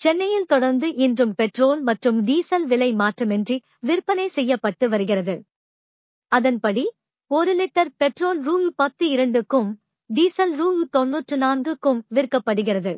சென்னையில் தொடர்ந்து இன்றும் பெட்ரோல் மற்றும் டீசல் விலை மாற்றமின்றி விற்பனை செய்யப்பட்டு வருகிறது. அதன்படி ஒரு லிட்டர் பெட்ரோல் ரூ. பத்து இரண்டுக்கும் டீசல் ரூ. தொன்னூற்று நான்குக்கும் விற்கப்படுகிறது.